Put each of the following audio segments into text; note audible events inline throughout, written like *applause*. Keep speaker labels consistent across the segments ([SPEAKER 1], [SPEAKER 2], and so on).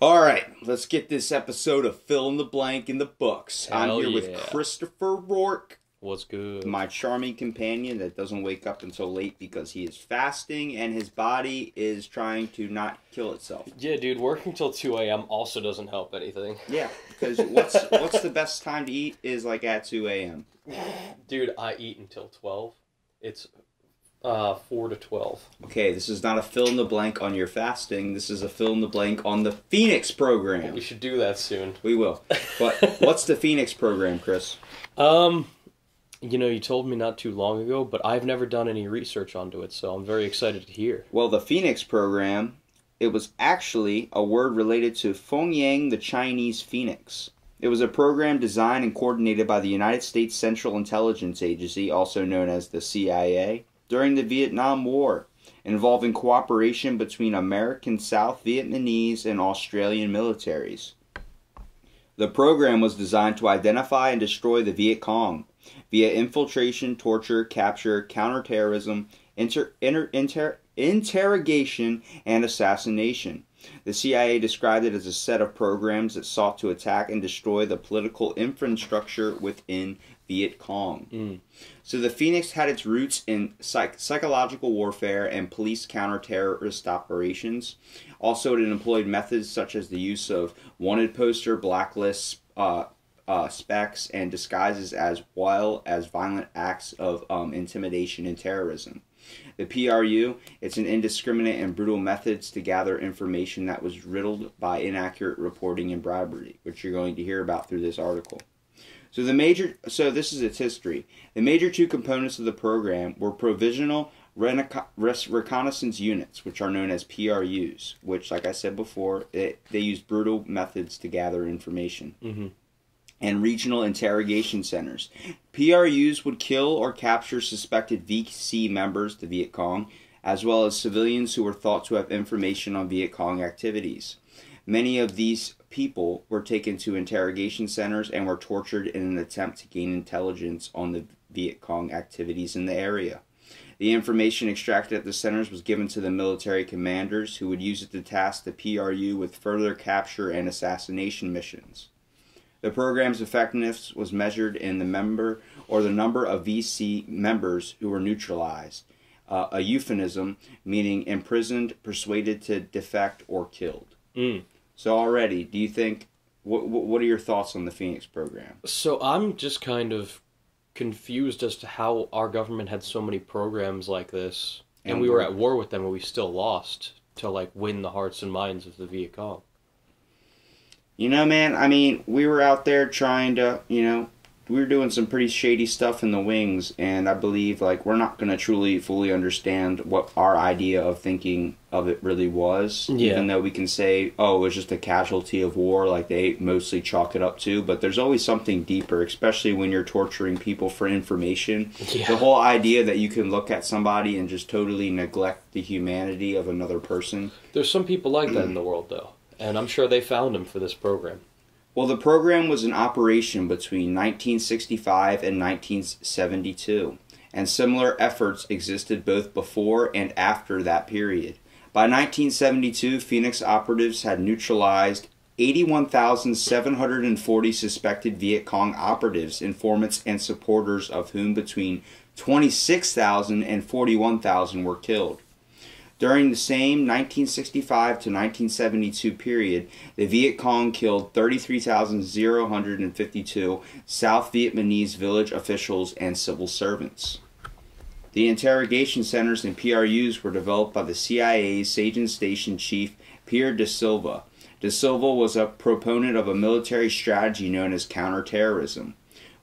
[SPEAKER 1] All right, let's get this episode of Fill in the Blank in the books. I'm
[SPEAKER 2] Hell
[SPEAKER 1] here with. Christopher Rourke,
[SPEAKER 2] What's good?
[SPEAKER 1] my charming companion that doesn't wake up until late because he is fasting and his body is trying to not kill itself.
[SPEAKER 2] yeah, dude, working till 2 a.m. also doesn't help anything.
[SPEAKER 1] Yeah, because what's *laughs* what's the best time to eat is like at 2 a.m.
[SPEAKER 2] Dude, I eat until 12. It's uh 4 to 12.
[SPEAKER 1] Okay, this is not a fill in the blank on your fasting. This is a fill in the blank on the Phoenix program.
[SPEAKER 2] We should do that soon.
[SPEAKER 1] We will. But *laughs* what's the Phoenix program, Chris?
[SPEAKER 2] Um, you know, you told me not too long ago, but I've never done any research onto it, so I'm very excited to hear.
[SPEAKER 1] Well, the Phoenix program, it was actually a word related to Fenghuang, the Chinese phoenix. It was a program designed and coordinated by the United States Central Intelligence Agency, also known as the CIA, during the Vietnam War, involving cooperation between American South Vietnamese and Australian militaries. The program was designed to identify and destroy the Viet Cong via infiltration, torture, capture, counterterrorism, inter, inter, inter, interrogation, and assassination. The CIA described it as a set of programs that sought to attack and destroy the political infrastructure within Viet Cong.
[SPEAKER 2] Mm.
[SPEAKER 1] So the Phoenix had its roots in psych- psychological warfare and police counter-terrorist operations. Also, it employed methods such as the use of wanted poster, blacklists, uh, uh, specs, and disguises as well as violent acts of um, intimidation and terrorism. The PRU, it's an indiscriminate and brutal methods to gather information that was riddled by inaccurate reporting and bribery, which you're going to hear about through this article. So the major, so this is its history. The major two components of the program were provisional reconnaissance units, which are known as PRUs, which, like I said before, it, they use brutal methods to gather information
[SPEAKER 2] Mm-hmm.
[SPEAKER 1] and regional interrogation centers. PRUs would kill or capture suspected VC members, the Viet Cong, as well as civilians who were thought to have information on Viet Cong activities. Many of these people were taken to interrogation centers and were tortured in an attempt to gain intelligence on the Viet Cong activities in the area. The information extracted at the centers was given to the military commanders who would use it to task the PRU with further capture and assassination missions. The program's effectiveness was measured in the member or the number of VC members who were neutralized, uh, a euphemism meaning imprisoned, persuaded to defect, or killed.
[SPEAKER 2] Mm.
[SPEAKER 1] So already, do you think what what are your thoughts on the Phoenix program?
[SPEAKER 2] So I'm just kind of confused as to how our government had so many programs like this, and,
[SPEAKER 1] And
[SPEAKER 2] we were
[SPEAKER 1] we're-
[SPEAKER 2] at war with them, and we still lost to like win the hearts and minds of the Viet Cong.
[SPEAKER 1] You know, man, I mean, we were out there trying to, you know, we were doing some pretty shady stuff in the wings, and I believe, like, we're not going to truly fully understand what our idea of thinking of it really was.
[SPEAKER 2] Yeah.
[SPEAKER 1] Even though we can say, oh, it was just a casualty of war, like they mostly chalk it up to, but there's always something deeper, especially when you're torturing people for information.
[SPEAKER 2] Yeah.
[SPEAKER 1] The whole idea that you can look at somebody and just totally neglect the humanity of another person.
[SPEAKER 2] There's some people like that in the *clears throat* world, though, and I'm sure they found them for this program.
[SPEAKER 1] Well, the program was in operation between 1965 and 1972, and similar efforts existed both before and after that period. By 1972, Phoenix operatives had neutralized 81,740 suspected Viet Cong operatives, informants, and supporters, of whom between 26,000 and 41,000 were killed. During the same 1965 to 1972 period, the Viet Cong killed 33,052 South Vietnamese village officials and civil servants. The interrogation centers and PRUs were developed by the CIA's Saigon Station Chief Pierre De Silva. De Silva was a proponent of a military strategy known as counterterrorism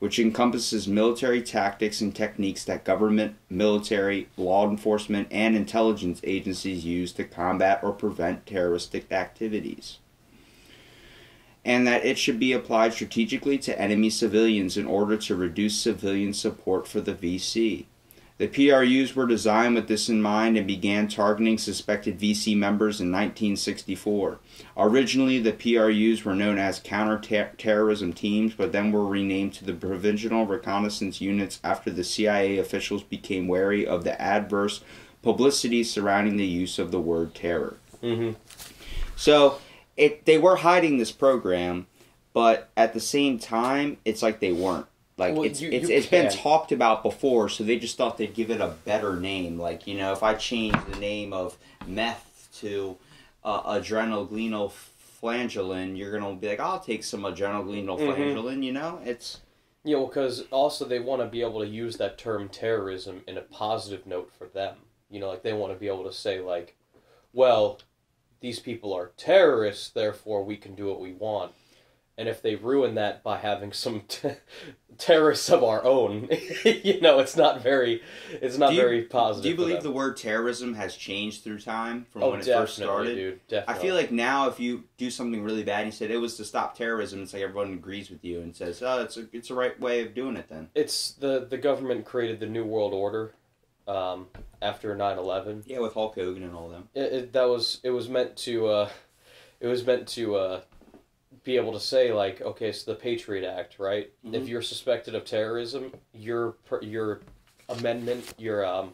[SPEAKER 1] which encompasses military tactics and techniques that government, military, law enforcement, and intelligence agencies use to combat or prevent terroristic activities. And that it should be applied strategically to enemy civilians in order to reduce civilian support for the VC. The PRUs were designed with this in mind and began targeting suspected VC members in 1964. Originally, the PRUs were known as counter-terrorism teams, but then were renamed to the Provisional Reconnaissance Units after the CIA officials became wary of the adverse publicity surrounding the use of the word terror.
[SPEAKER 2] Mm-hmm.
[SPEAKER 1] So, it they were hiding this program, but at the same time, it's like they weren't. Like
[SPEAKER 2] Well,
[SPEAKER 1] it's
[SPEAKER 2] you-
[SPEAKER 1] it's
[SPEAKER 2] you
[SPEAKER 1] it's been talked about before, so they just thought they'd give it a better name. Like you know, if I change the name of meth to uh, adrenoglenoflangelin, you're gonna be like, I'll take some adrenoglenoflangelin. You know, it's
[SPEAKER 2] Yeah, well, because also they want to be able to use that term terrorism in a positive note for them. You know, like they want to be able to say, like, well, these people are terrorists, therefore we can do what we want. And if they ruin that by having some *laughs* t- terrorists of our own, *laughs* you know, it's not very, it's not
[SPEAKER 1] you-
[SPEAKER 2] very positive.
[SPEAKER 1] Do you believe the word terrorism has changed through time from
[SPEAKER 2] Oh,
[SPEAKER 1] when it first started?
[SPEAKER 2] dude.
[SPEAKER 1] I feel like now, if you do something really bad, and you said it was to stop terrorism. It's like everyone agrees with you and says, "Oh, it's a it's a right way of doing it." Then,
[SPEAKER 2] it's the the government created the new world order um, after 9-11.
[SPEAKER 1] yeah, with Hulk Hogan and all them.
[SPEAKER 2] it, it, that was it was meant to uh, it was meant to uh, be able to say like okay so the Patriot Act right
[SPEAKER 1] Mhm.
[SPEAKER 2] if you're suspected of terrorism your your amendment your um,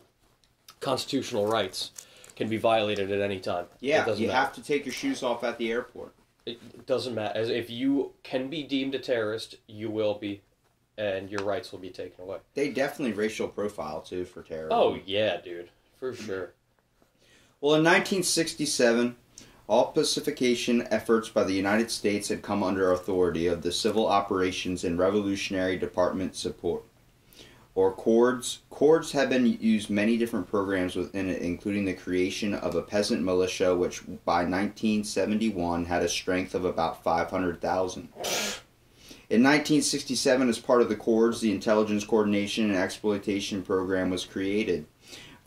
[SPEAKER 2] constitutional rights can be violated at any time
[SPEAKER 1] Yeah,
[SPEAKER 2] it doesn't
[SPEAKER 1] you
[SPEAKER 2] matter.
[SPEAKER 1] have to take your shoes off at the airport.
[SPEAKER 2] it doesn't matter as if you can be deemed a terrorist you will be and your rights will be taken away
[SPEAKER 1] They definitely racial profile too for terrorism.
[SPEAKER 2] oh yeah dude for sure
[SPEAKER 1] Well, in 1967, all pacification efforts by the United States had come under authority of the Civil Operations and Revolutionary Department Support, or CORDS. CORDS have been used many different programs within it, including the creation of a peasant militia, which by 1971 had a strength of about 500,000. In 1967, as part of the CORDS, the Intelligence Coordination and Exploitation Program was created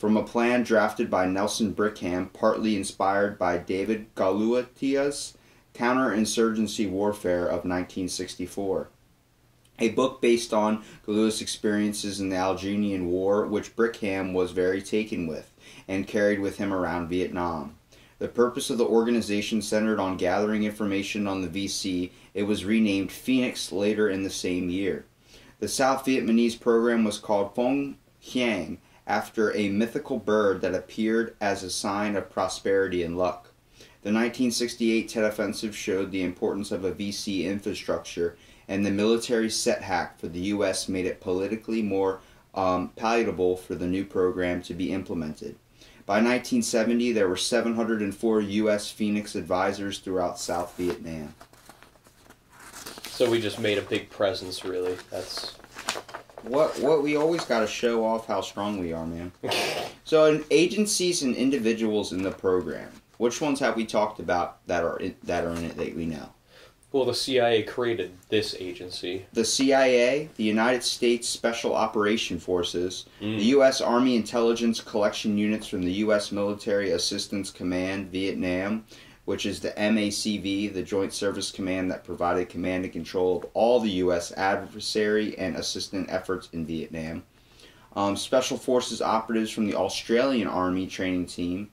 [SPEAKER 1] from a plan drafted by Nelson Brickham, partly inspired by David Galula's Counterinsurgency Warfare of 1964. A book based on Galula's experiences in the Algerian War, which Brickham was very taken with and carried with him around Vietnam. The purpose of the organization centered on gathering information on the VC. It was renamed Phoenix later in the same year. The South Vietnamese program was called Phung Hoang after a mythical bird that appeared as a sign of prosperity and luck. The 1968 Tet Offensive showed the importance of a VC infrastructure, and the military setback for the U.S. made it politically more um, palatable for the new program to be implemented. By 1970, there were 704 U.S. Phoenix advisors throughout South Vietnam.
[SPEAKER 2] so we just made a big presence really that's
[SPEAKER 1] What what we always got to show off how strong we are, man. *laughs* So, in agencies and individuals in the program, which ones have we talked about that are in, that are in it that we know?
[SPEAKER 2] Well, the CIA created this agency.
[SPEAKER 1] The CIA, the United States Special Operation Forces,
[SPEAKER 2] Mm.
[SPEAKER 1] the U.S. Army Intelligence Collection Units from the U.S. Military Assistance Command Vietnam, which is the MACV, the Joint Service Command that provided command and control of all the U.S. adversary and assistant efforts in Vietnam. Um, Special Forces operatives from the Australian Army Training Team,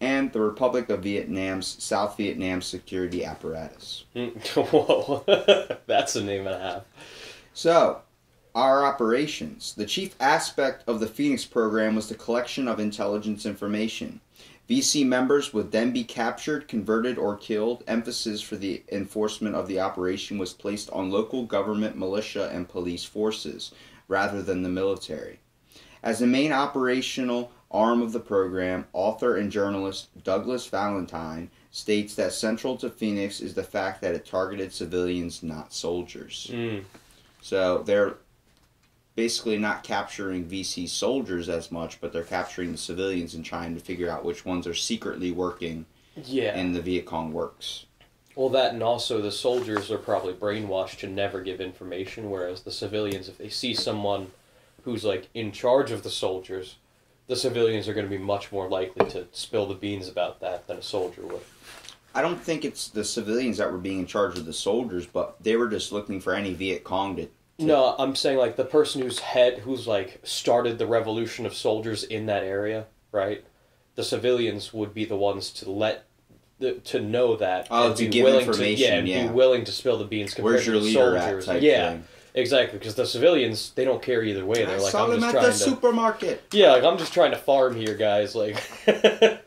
[SPEAKER 1] and the Republic of Vietnam's South Vietnam Security Apparatus. *laughs*
[SPEAKER 2] Whoa, *laughs* that's a name and a half.
[SPEAKER 1] So, our operations. The chief aspect of the Phoenix program was the collection of intelligence information. VC members would then be captured, converted, or killed. Emphasis for the enforcement of the operation was placed on local government, militia, and police forces rather than the military. As the main operational arm of the program, author and journalist Douglas Valentine states that central to Phoenix is the fact that it targeted civilians, not soldiers.
[SPEAKER 2] Mm.
[SPEAKER 1] So they're basically not capturing VC soldiers as much, but they're capturing the civilians and trying to figure out which ones are secretly working
[SPEAKER 2] Yeah.
[SPEAKER 1] in the Viet Cong works.
[SPEAKER 2] well, that and also the soldiers are probably brainwashed to never give information, whereas the civilians, if they see someone who's like in charge of the soldiers, the civilians are going to be much more likely to spill the beans about that than a soldier would.
[SPEAKER 1] I don't think it's the civilians that were being in charge of the soldiers, but they were just looking for any Viet Cong to. To
[SPEAKER 2] No, I'm saying like the person who's head, who's like started the revolution of soldiers in that area, right? The civilians would be the ones to let, the, to know that.
[SPEAKER 1] Oh,
[SPEAKER 2] and
[SPEAKER 1] to
[SPEAKER 2] be
[SPEAKER 1] give
[SPEAKER 2] willing
[SPEAKER 1] information,
[SPEAKER 2] To, yeah, and
[SPEAKER 1] yeah.
[SPEAKER 2] be willing to spill the beans compared
[SPEAKER 1] Where's
[SPEAKER 2] to
[SPEAKER 1] your
[SPEAKER 2] the
[SPEAKER 1] leader at?
[SPEAKER 2] soldiers.
[SPEAKER 1] Type
[SPEAKER 2] yeah,
[SPEAKER 1] thing.
[SPEAKER 2] exactly. Because the civilians, they don't care either way. They're
[SPEAKER 1] I
[SPEAKER 2] like,
[SPEAKER 1] saw
[SPEAKER 2] I'm
[SPEAKER 1] them
[SPEAKER 2] just
[SPEAKER 1] at
[SPEAKER 2] trying
[SPEAKER 1] the
[SPEAKER 2] to.
[SPEAKER 1] supermarket.
[SPEAKER 2] Yeah, like I'm just trying to farm here, guys. Like, *laughs*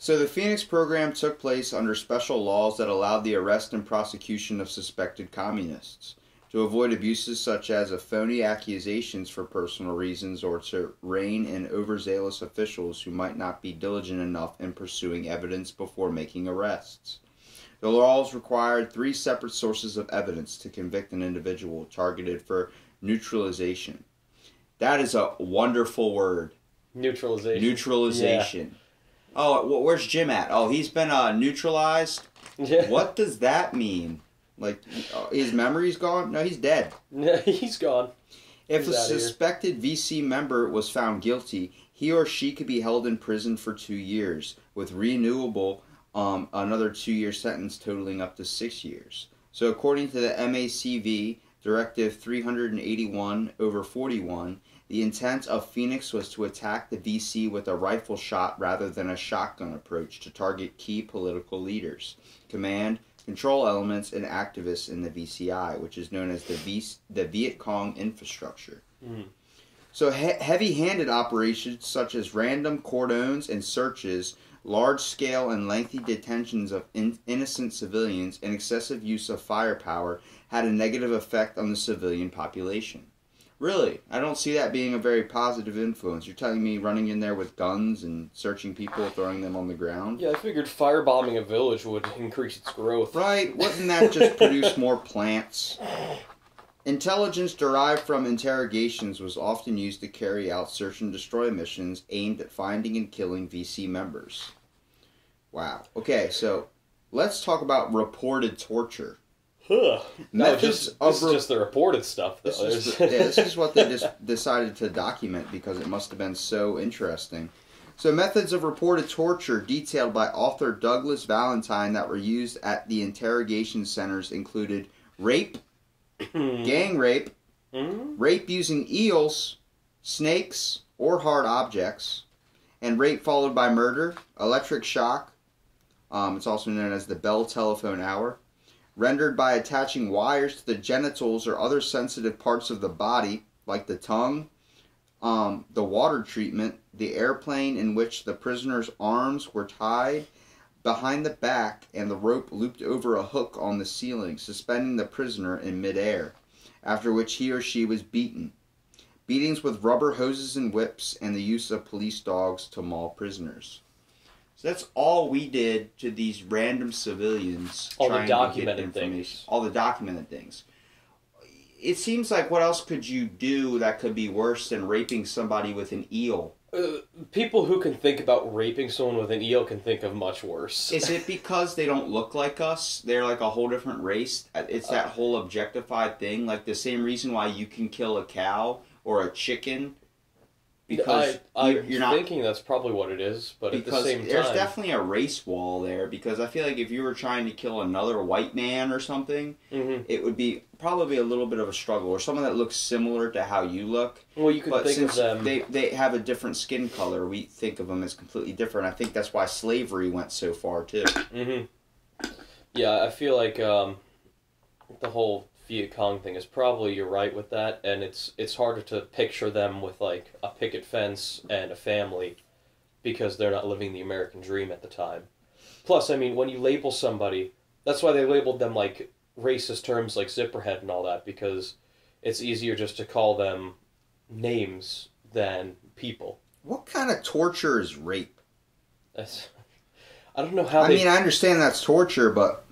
[SPEAKER 1] So the Phoenix program took place under special laws that allowed the arrest and prosecution of suspected communists. To avoid abuses such as of phony accusations for personal reasons or to rein in overzealous officials who might not be diligent enough in pursuing evidence before making arrests. The laws required three separate sources of evidence to convict an individual targeted for neutralization. That is a wonderful word.
[SPEAKER 2] Neutralization.
[SPEAKER 1] Neutralization. Oh, where's Jim at? Oh, he's been uh, neutralized. *laughs*
[SPEAKER 2] Yeah.
[SPEAKER 1] What does that mean? Like uh, his memory's gone? No, he's dead. *laughs*
[SPEAKER 2] He's gone.
[SPEAKER 1] If
[SPEAKER 2] He's
[SPEAKER 1] a
[SPEAKER 2] outta here.
[SPEAKER 1] suspected VC member was found guilty, he or she could be held in prison for two years, with renewable um, another two-year sentence totaling up to six years. So, according to the MACV Directive 381 over 41, the intent of Phoenix was to attack the VC with a rifle shot rather than a shotgun approach to target key political leaders, command, control elements, and activists in the VCI, which is known as the, v- the Viet Cong infrastructure.
[SPEAKER 2] Mhm.
[SPEAKER 1] So, he- heavy handed operations such as random cordons and searches, large scale and lengthy detentions of in- innocent civilians, and excessive use of firepower had a negative effect on the civilian population. Really, I don't see that being a very positive influence. You're telling me running in there with guns and searching people, throwing them on the ground?
[SPEAKER 2] Yeah, I figured firebombing a village would increase its growth.
[SPEAKER 1] Right? Wouldn't that just *laughs* produce more plants? Intelligence derived from interrogations was often used to carry out search and destroy missions aimed at finding and killing VC members. Wow. Okay, so let's talk about reported torture.
[SPEAKER 2] Huh. No, just this
[SPEAKER 1] re-
[SPEAKER 2] is just the reported stuff. Though.
[SPEAKER 1] This is, *laughs*
[SPEAKER 2] There's-
[SPEAKER 1] yeah, this is what they just decided to document because it must have been so interesting. So, methods of reported torture detailed by author Douglas Valentine that were used at the interrogation centers included rape, gang rape,
[SPEAKER 2] Mhm.
[SPEAKER 1] rape using eels, snakes, or hard objects, and rape followed by murder, electric shock. Um, it's also known as the Bell telephone hour. Rendered by attaching wires to the genitals or other sensitive parts of the body, like the tongue, um, the water treatment, the airplane in which the prisoner's arms were tied behind the back and the rope looped over a hook on the ceiling, suspending the prisoner in midair, after which he or she was beaten. Beatings with rubber hoses and whips, and the use of police dogs to maul prisoners. So that's all we did to these random civilians.
[SPEAKER 2] All the
[SPEAKER 1] trying to get
[SPEAKER 2] documented things.
[SPEAKER 1] All the documented things. It seems like what else could you do that could be worse than raping somebody with an eel?
[SPEAKER 2] Uh, people who can think about raping someone with an eel can think of much worse.
[SPEAKER 1] Is it *laughs* because they don't look like us? They're like a whole different race. Uh, It's that whole objectified thing. Like the same reason why you can kill a cow or a chicken because
[SPEAKER 2] I,
[SPEAKER 1] you're,
[SPEAKER 2] I'm
[SPEAKER 1] you're not
[SPEAKER 2] thinking that's probably what it is, but at the same
[SPEAKER 1] there's
[SPEAKER 2] time,
[SPEAKER 1] definitely a race wall there because I feel like if you were trying to kill another white man or something,
[SPEAKER 2] Mhm.
[SPEAKER 1] it would be probably a little bit of a struggle or someone that looks similar to how you look.
[SPEAKER 2] well, you can
[SPEAKER 1] But
[SPEAKER 2] think of
[SPEAKER 1] since
[SPEAKER 2] them.
[SPEAKER 1] they they have a different skin color, we think of them as completely different. I think that's why slavery went so far too.
[SPEAKER 2] hmm Yeah, I feel like um, the whole Viet Cong thing is probably you're right with that, and it's it's harder to picture them with like a picket fence and a family because they're not living the American dream at the time. Plus, I mean, when you label somebody, that's why they labeled them like racist terms like zipperhead and all that because it's easier just to call them names than people.
[SPEAKER 1] What kind of torture is rape?
[SPEAKER 2] That's, I don't know how
[SPEAKER 1] I
[SPEAKER 2] they.
[SPEAKER 1] mean, I understand that's torture, but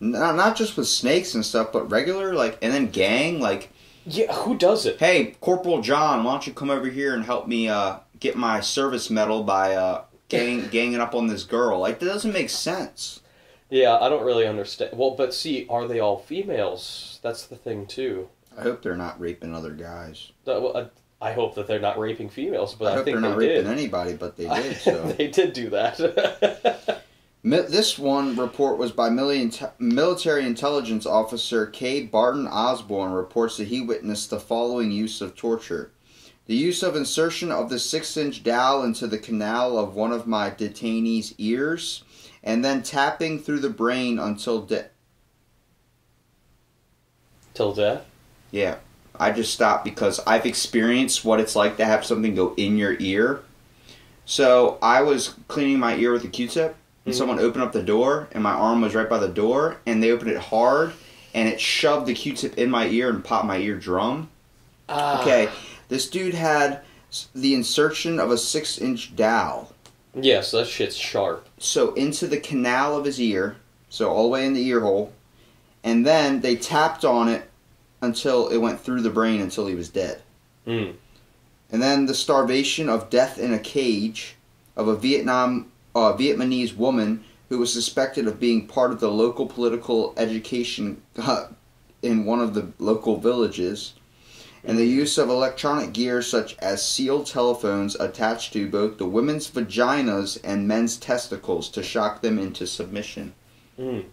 [SPEAKER 1] not not just with snakes and stuff, but regular like, and then gang like.
[SPEAKER 2] yeah, who does it?
[SPEAKER 1] Hey, Corporal John, why don't you come over here and help me uh, get my service medal by uh, gang *laughs* ganging up on this girl? Like that doesn't make sense.
[SPEAKER 2] Yeah, I don't really understand. Well, but see, are they all females? That's the thing too.
[SPEAKER 1] I hope they're not raping other guys.
[SPEAKER 2] That- well, I I hope that they're not raping females, but
[SPEAKER 1] I
[SPEAKER 2] I,
[SPEAKER 1] hope
[SPEAKER 2] think
[SPEAKER 1] they're not
[SPEAKER 2] they
[SPEAKER 1] raping
[SPEAKER 2] did.
[SPEAKER 1] anybody, but they *laughs* did. So
[SPEAKER 2] they did do that. *laughs*
[SPEAKER 1] This one report was by military intelligence officer K. Barton Osborne. Reports that he witnessed the following use of torture: the use of insertion of the six-inch dowel into the canal of one of my detainees' ears, and then tapping through the brain until death.
[SPEAKER 2] Till death.
[SPEAKER 1] Yeah, I just stopped because I've experienced what it's like to have something go in your ear. So I was cleaning my ear with a Q-tip, and
[SPEAKER 2] Mhm.
[SPEAKER 1] someone opened up the door, and my arm was right by the door, and they opened it hard, and it shoved the Q-tip in my ear and popped my eardrum.
[SPEAKER 2] Ah.
[SPEAKER 1] Okay, this dude had the insertion of a six-inch dowel,
[SPEAKER 2] Yes, that shit's sharp.
[SPEAKER 1] so into the canal of his ear, so all the way in the ear hole, and then they tapped on it until it went through the brain until he was dead.
[SPEAKER 2] Mm.
[SPEAKER 1] And then the starvation of death in a cage of a Vietnam uh, Vietnamese woman who was suspected of being part of the local political education uh, in one of the local villages. And the use of electronic gear such as sealed telephones attached to both the women's vaginas and men's testicles to shock them into submission.
[SPEAKER 2] Mm.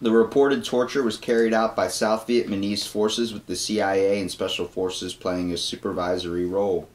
[SPEAKER 1] The reported torture was carried out by South Vietnamese forces with the CIA and special forces playing a supervisory role.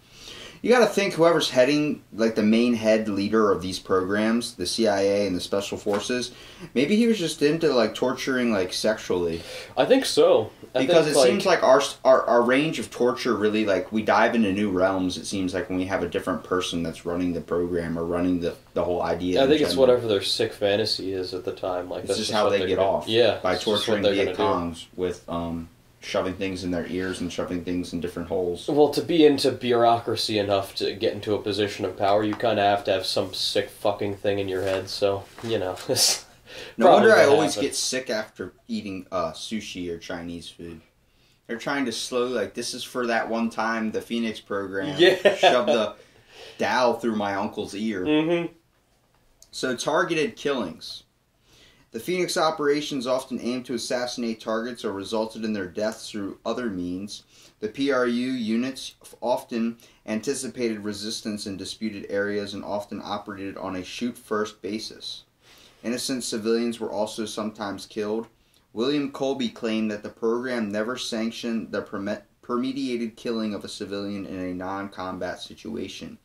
[SPEAKER 1] You got to think whoever's heading, like the main head leader of these programs, the CIA and the special forces, maybe he was just into like torturing like sexually.
[SPEAKER 2] I think so. I
[SPEAKER 1] Because
[SPEAKER 2] think,
[SPEAKER 1] it seems like our, our our range of torture really like we dive into new realms. It seems like when we have a different person that's running the program or running the the whole idea.
[SPEAKER 2] I
[SPEAKER 1] in
[SPEAKER 2] think it's whatever their sick fantasy is at the time. Like
[SPEAKER 1] It's
[SPEAKER 2] that's
[SPEAKER 1] just how they get off.
[SPEAKER 2] Yeah,
[SPEAKER 1] by
[SPEAKER 2] it's just what
[SPEAKER 1] torturing Viet. Congs with um, shoving things in their ears and shoving things in different holes.
[SPEAKER 2] Well, to be into bureaucracy enough to get into a position of power, you kind of have to have some sick fucking thing in your head. So you know. *laughs*
[SPEAKER 1] No wonder I always
[SPEAKER 2] happened.
[SPEAKER 1] get sick after eating uh, sushi or Chinese food. They're trying to slow like this is for that one time the Phoenix program. *laughs*
[SPEAKER 2] Yeah.
[SPEAKER 1] Shove the dowel through my uncle's ear.
[SPEAKER 2] Mm-hmm.
[SPEAKER 1] So targeted killings. The Phoenix operations often aimed to assassinate targets or resulted in their deaths through other means. The PRU units often anticipated resistance in disputed areas and often operated on a shoot first basis. Innocent civilians were also sometimes killed. William Colby claimed that the program never sanctioned the permediated killing of a civilian in a non combat situation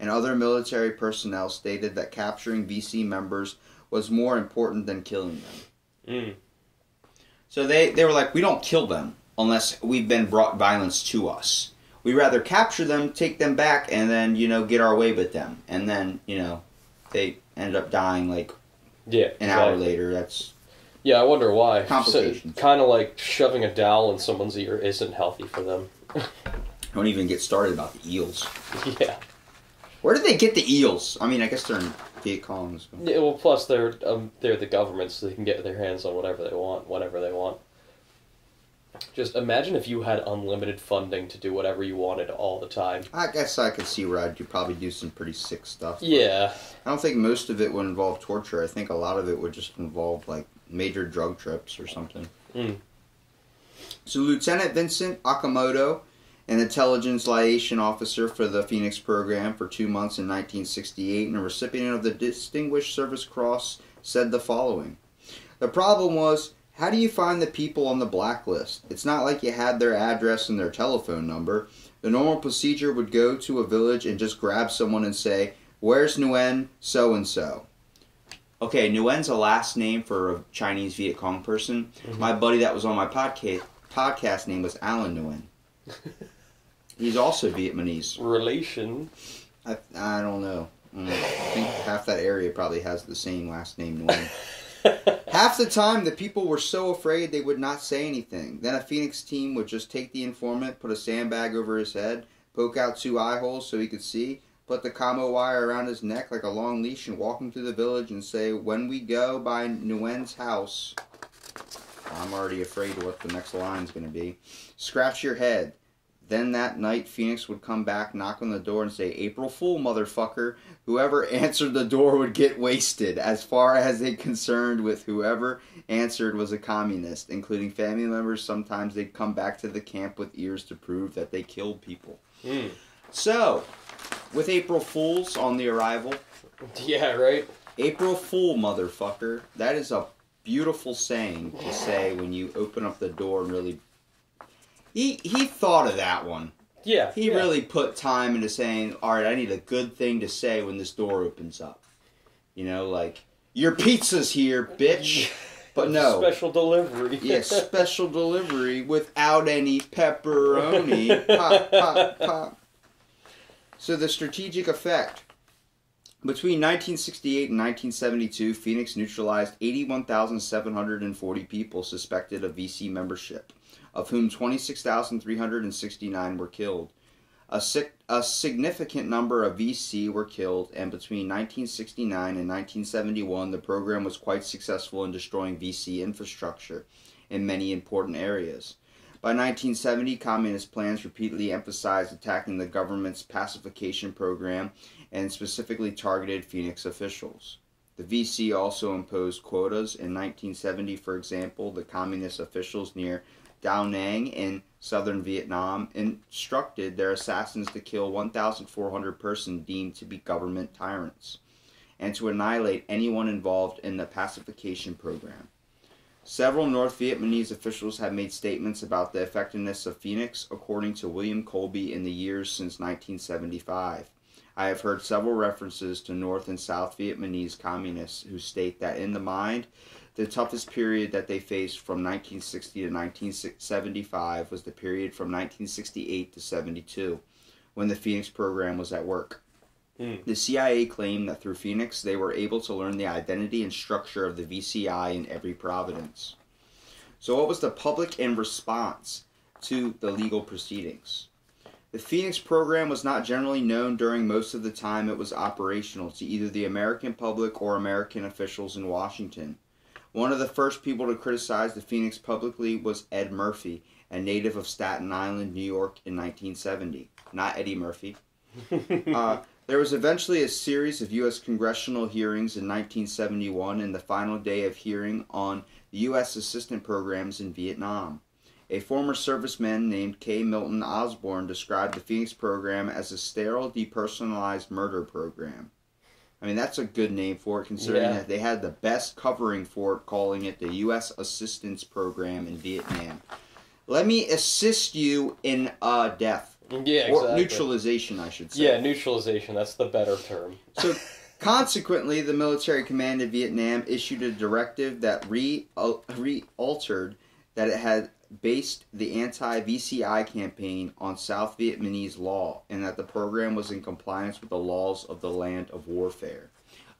[SPEAKER 1] and other military personnel stated that capturing VC members was more important than killing them.
[SPEAKER 2] Mm.
[SPEAKER 1] So they, they were like, we don't kill them unless we've been brought violence to us. We rather capture them, take them back, and then, you know, get our way with them. And then, you know, they ended up dying like
[SPEAKER 2] Yeah.
[SPEAKER 1] an hour later. That's
[SPEAKER 2] Yeah, I wonder why.
[SPEAKER 1] Complications.
[SPEAKER 2] kind of like shoving a dowel in someone's ear isn't healthy for them. *laughs*
[SPEAKER 1] don't even get started about the eels. *laughs*
[SPEAKER 2] yeah.
[SPEAKER 1] Where did they get the eels? I mean, I guess they're in Viet Congs. but-
[SPEAKER 2] Yeah, well, plus they're um, they're the government, so they can get their hands on whatever they want, whenever they want. Just imagine if you had unlimited funding to do whatever you wanted all the time.
[SPEAKER 1] I guess I could see where I'd do, probably do some pretty sick stuff.
[SPEAKER 2] Yeah,
[SPEAKER 1] I don't think most of it would involve torture. I think a lot of it would just involve like major drug trips or something.
[SPEAKER 2] Mm.
[SPEAKER 1] So Lieutenant Vincent Okamoto, an intelligence liaison officer for the Phoenix program for two months in 1968 and a recipient of the Distinguished Service Cross, said the following. The problem was, how do you find the people on the blacklist? It's not like you had their address and their telephone number. The normal procedure would go to a village and just grab someone and say, Where's Nguyen so and so? Okay, Nguyen's a last name for a Chinese Viet Cong person.
[SPEAKER 2] Mhm.
[SPEAKER 1] My buddy that was on my podcast podcast name was Alan Nguyen. *laughs* He's also Vietnamese.
[SPEAKER 2] relation.
[SPEAKER 1] I, I don't know. Mm, I think half that area probably has the same last name, Nguyen. *laughs* Half the time, the people were so afraid they would not say anything. Then a Phoenix team would just take the informant, put a sandbag over his head, poke out two eye holes so he could see, put the commo wire around his neck like a long leash, and walk him through the village and say, When we go by Nguyen's house, I'm already afraid of what the next line's going to be. Scratch your head. Then that night, Phoenix would come back, knock on the door, and say, April Fool, motherfucker. Whoever *laughs* answered the door would get wasted, as far as they concerned with whoever answered was a communist, including family members. Sometimes they'd come back to the camp with ears to prove that they killed people.
[SPEAKER 2] Mm.
[SPEAKER 1] So, with April Fools on the arrival, *laughs*
[SPEAKER 2] Yeah, right.
[SPEAKER 1] April Fool, motherfucker. That is a beautiful saying to say when you open up the door and really. He he thought of that one.
[SPEAKER 2] Yeah,
[SPEAKER 1] He
[SPEAKER 2] yeah.
[SPEAKER 1] really put time into saying, "All right, I need a good thing to say when this door opens up." You know, like your pizza's here, bitch. *laughs* But no,
[SPEAKER 2] special delivery.
[SPEAKER 1] yeah, *laughs* special delivery without any pepperoni. *laughs* pop, pop, pop. So the strategic effect. Between 1968 and 1972, Phoenix neutralized 81,740 people suspected of VC membership, of whom 26,369 were killed. A, sig- a significant number of VC were killed, and between 1969 and 1971, the program was quite successful in destroying VC infrastructure in many important areas. By 1970, communist plans repeatedly emphasized attacking the government's pacification program and specifically targeted Phoenix officials. The VC also imposed quotas. In 1970, for example, the communist officials near Da Nang in southern Vietnam instructed their assassins to kill 1,400 persons deemed to be government tyrants and to annihilate anyone involved in the pacification program. Several North Vietnamese officials have made statements about the effectiveness of Phoenix, according to William Colby, in the years since 1975. I have heard several references to North and South Vietnamese communists who state that in the mind, the toughest period that they faced from 1960 to 1975 was the period from 1968 to 72, when the Phoenix program was at work.
[SPEAKER 2] Mm.
[SPEAKER 1] The CIA claimed that through Phoenix they were able to learn the identity and structure of the VCI in every providence. So, what was the public in response to the legal proceedings? The Phoenix program was not generally known during most of the time it was operational to either the American public or American officials in Washington. One of the first people to criticize the Phoenix publicly was Ed Murphy, a native of Staten Island, New York, in 1970. Not Eddie Murphy. *laughs* uh, there was eventually a series of U.S. congressional hearings in 1971 and the final day of hearing on the U.S. assistant programs in Vietnam. A former serviceman named K. Milton Osborne described the Phoenix program as a sterile, depersonalized murder program. I mean, that's a good name for it, considering
[SPEAKER 2] Yeah.
[SPEAKER 1] that they had the best covering for it, calling it the U.S. Assistance Program in Vietnam. Let me assist you in uh, death.
[SPEAKER 2] Yeah,
[SPEAKER 1] Or neutralization, I should say.
[SPEAKER 2] Yeah, neutralization. That's the better term.
[SPEAKER 1] So, consequently, the military command in Vietnam issued a directive that re, uh, re altered that it had based the anti VCI campaign on South Vietnamese law and that the program was in compliance with the laws of the land of warfare.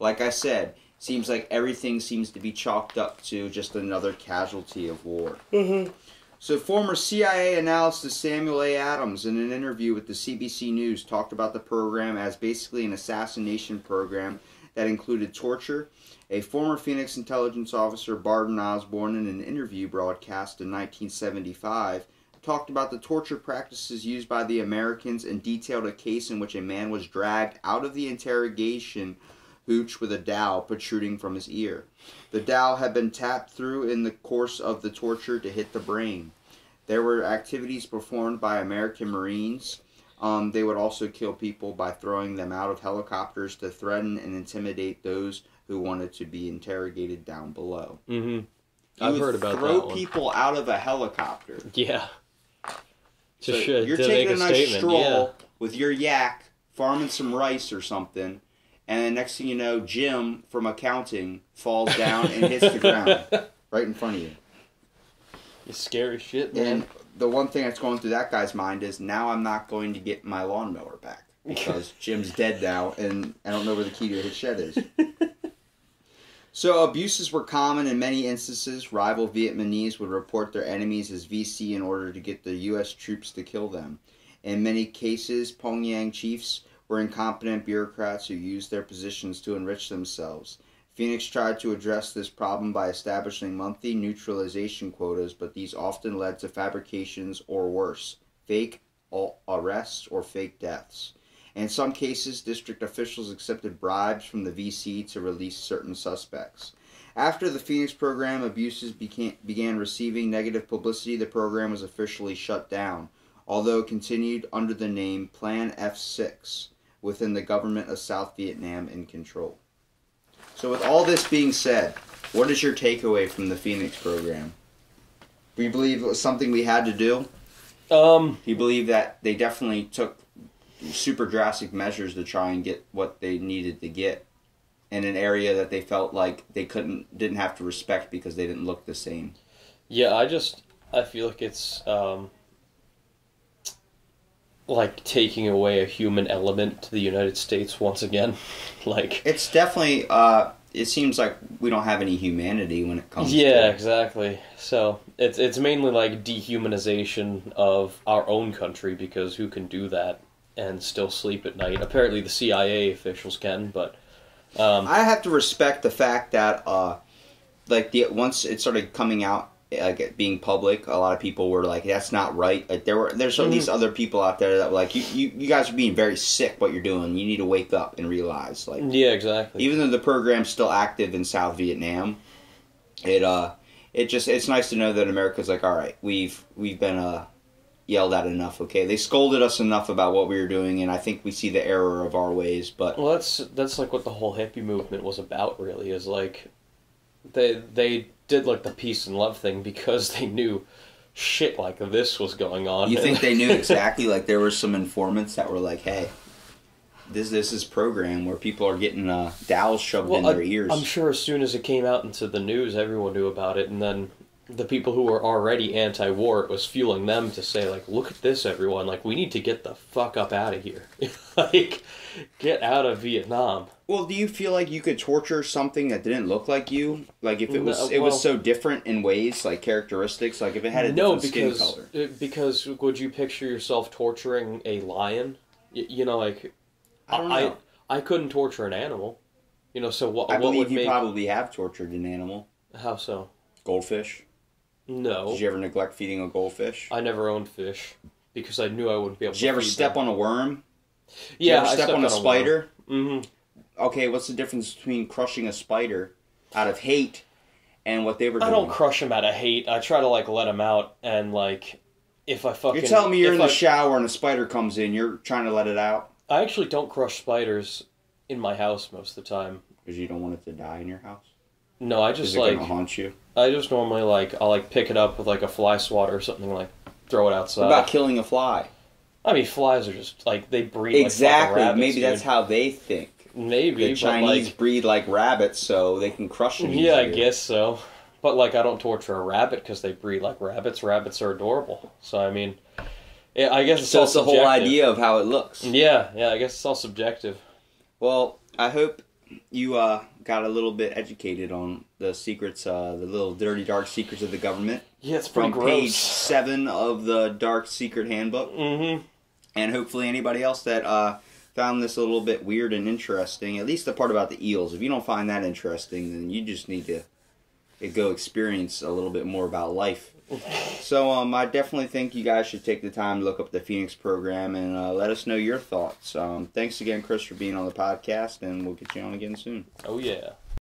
[SPEAKER 1] Like I said, seems like everything seems to be chalked up to just another casualty of war. Mm-hmm. So, former CIA analyst Samuel A. Adams, in an interview with the CBC News, talked about the program as basically an assassination program that included torture. A former Phoenix intelligence officer, Barton Osborne, in an interview broadcast in 1975, talked about the torture practices used by the Americans and detailed a case in which a man was dragged out of the interrogation hooch with a dowel protruding from his ear. The dowel had been tapped through in the course of the torture to hit the brain. There were activities performed by American Marines. Um, they would also kill people by throwing them out of helicopters to threaten and intimidate those who wanted to be interrogated down below.
[SPEAKER 2] Mm-hmm.
[SPEAKER 1] You
[SPEAKER 2] I've heard about
[SPEAKER 1] throw
[SPEAKER 2] that one.
[SPEAKER 1] people out of a helicopter.
[SPEAKER 2] Yeah.
[SPEAKER 1] So
[SPEAKER 2] sh-
[SPEAKER 1] you're
[SPEAKER 2] to
[SPEAKER 1] taking a
[SPEAKER 2] a
[SPEAKER 1] nice
[SPEAKER 2] statement.
[SPEAKER 1] stroll with your yak, farming some rice or something, and then next thing you know, Jim from accounting falls down and hits the ground *laughs* right in front of you.
[SPEAKER 2] It's scary shit,
[SPEAKER 1] And
[SPEAKER 2] man.
[SPEAKER 1] the one thing that's going through that guy's mind is now I'm not going to get my lawnmower back because *laughs* Jim's dead now, and I don't know where the key to his shed is. *laughs* So abuses were common in many instances. Rival Vietnamese would report their enemies as VC in order to get the U.S. troops to kill them. In many cases, Pyongyang chiefs were incompetent bureaucrats who used their positions to enrich themselves. Phoenix tried to address this problem by establishing monthly neutralization quotas, but these often led to fabrications or worse, fake arrests or fake deaths. In some cases, district officials accepted bribes from the VC to release certain suspects. After the Phoenix program abuses began, began receiving negative publicity, the program was officially shut down, although it continued under the name Plan F6 within the government of South Vietnam in control. So, with all this being said, what is your takeaway from the Phoenix program? Do you believe it was something we had to do?
[SPEAKER 2] Um,
[SPEAKER 1] Do you believe that they definitely took super drastic measures to try and get what they needed to get in an area that they felt like they couldn't didn't have to respect because they didn't look the same?
[SPEAKER 2] yeah, I just I feel like it's um like taking away a human element to the United States once again. *laughs* like
[SPEAKER 1] It's definitely. Uh, it seems like we don't have any humanity when it comes.
[SPEAKER 2] Yeah,
[SPEAKER 1] to
[SPEAKER 2] exactly. So it's it's mainly like dehumanization of our own country because who can do that and still sleep at night? Apparently, the CIA officials can, but um,
[SPEAKER 1] I have to respect the fact that, uh, like the once it started coming out, like being public, a lot of people were like, "That's not right." Like there were there's at least other people out there that were like, "You you, you guys are being very sick. What you're doing, you need to wake up and realize." Like
[SPEAKER 2] yeah, exactly.
[SPEAKER 1] even though the program's still active in South Vietnam, it uh it just it's nice to know that America's like, all right, we've we've been uh yelled at enough. Okay, they scolded us enough about what we were doing, and I think we see the error of our ways. But
[SPEAKER 2] Well, that's that's like what the whole hippie movement was about. Really, is like they they did like the peace and love thing because they knew shit like this was going on.
[SPEAKER 1] you think *laughs* they knew exactly? Like there were some informants that were like, hey. This this is program where people are getting uh, dowels shoved in
[SPEAKER 2] Well,
[SPEAKER 1] their ears.
[SPEAKER 2] I'm sure as soon as it came out into the news, everyone knew about it, and then the people who were already anti-war, it was fueling them to say, like, "Look at this, everyone! Like, we need to get the fuck up out of here! *laughs* like, get out of Vietnam."
[SPEAKER 1] Well, do you feel like you could torture something that didn't look like you? Like if it was
[SPEAKER 2] No,
[SPEAKER 1] it was so different in ways, like characteristics, like if it had a
[SPEAKER 2] no,
[SPEAKER 1] different
[SPEAKER 2] because
[SPEAKER 1] skin color.
[SPEAKER 2] because would you picture yourself torturing a lion? Y- you know, like
[SPEAKER 1] I don't know.
[SPEAKER 2] I, couldn't torture an animal. You know, so what?
[SPEAKER 1] I,
[SPEAKER 2] what
[SPEAKER 1] believe
[SPEAKER 2] would
[SPEAKER 1] you
[SPEAKER 2] make
[SPEAKER 1] probably have tortured an animal.
[SPEAKER 2] how so?
[SPEAKER 1] Goldfish.
[SPEAKER 2] No,
[SPEAKER 1] Did you ever neglect feeding a goldfish?
[SPEAKER 2] I never owned fish because I knew I wouldn't be able. To.
[SPEAKER 1] Did
[SPEAKER 2] to
[SPEAKER 1] you ever step
[SPEAKER 2] them.
[SPEAKER 1] on a worm? Did
[SPEAKER 2] Yeah,
[SPEAKER 1] you ever
[SPEAKER 2] I
[SPEAKER 1] step
[SPEAKER 2] stepped
[SPEAKER 1] on a spider?
[SPEAKER 2] Mhm.
[SPEAKER 1] Okay, what's the difference between crushing a spider out of hate and what they were
[SPEAKER 2] I don't crush him out of hate. I try to like let him out and like if I fucking.
[SPEAKER 1] You're telling me you're in the shower and a spider comes in, you're trying to let it out
[SPEAKER 2] I actually don't crush spiders in my house most of the time.
[SPEAKER 1] because you don't want it to die in your house.
[SPEAKER 2] No, I just
[SPEAKER 1] Is
[SPEAKER 2] just
[SPEAKER 1] it
[SPEAKER 2] like
[SPEAKER 1] gonna haunt you?
[SPEAKER 2] I just normally like I'll like pick it up with like a fly swatter or something like throw it outside.
[SPEAKER 1] What about killing a fly?
[SPEAKER 2] I mean, flies are just like they breed like
[SPEAKER 1] exactly.
[SPEAKER 2] fucking rabbits,
[SPEAKER 1] Maybe that's
[SPEAKER 2] dude.
[SPEAKER 1] how they think.
[SPEAKER 2] maybe
[SPEAKER 1] The
[SPEAKER 2] but,
[SPEAKER 1] Chinese
[SPEAKER 2] like,
[SPEAKER 1] breed like rabbits, so they can crush them.
[SPEAKER 2] yeah, I
[SPEAKER 1] easier.
[SPEAKER 2] guess so. But like, I don't torture a rabbit because they breed like rabbits. Rabbits are adorable. So I mean, yeah, I guess it's
[SPEAKER 1] So
[SPEAKER 2] all
[SPEAKER 1] it's the whole
[SPEAKER 2] subjective.
[SPEAKER 1] idea of how it looks.
[SPEAKER 2] Yeah, yeah, I guess it's all subjective.
[SPEAKER 1] Well, I hope you uh, got a little bit educated on the secrets, uh, the little dirty, dark secrets of the government
[SPEAKER 2] Yeah, it's pretty
[SPEAKER 1] from page seven of the Dark Secret Handbook,
[SPEAKER 2] Mm-hmm.
[SPEAKER 1] and hopefully anybody else that uh, found this a little bit weird and interesting, at least the part about the eels. If you don't find that interesting, then you just need to go experience a little bit more about life. So um, I definitely think you guys should take the time to look up the Phoenix program and uh, let us know your thoughts. Um, thanks again, Chris, for being on the podcast, and we'll get you on again soon.
[SPEAKER 2] Oh yeah.